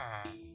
Ah.